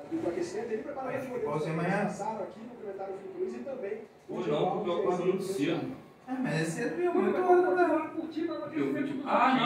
do aquecimento, ele preparou os modelos que passaram aqui, no comentário Felipe Luiz e também o Hoje não, né? porque eu acordo muito cedo. Ah, mas é cedo mesmo. eu vou curtindo o aquecimento do Ah, não.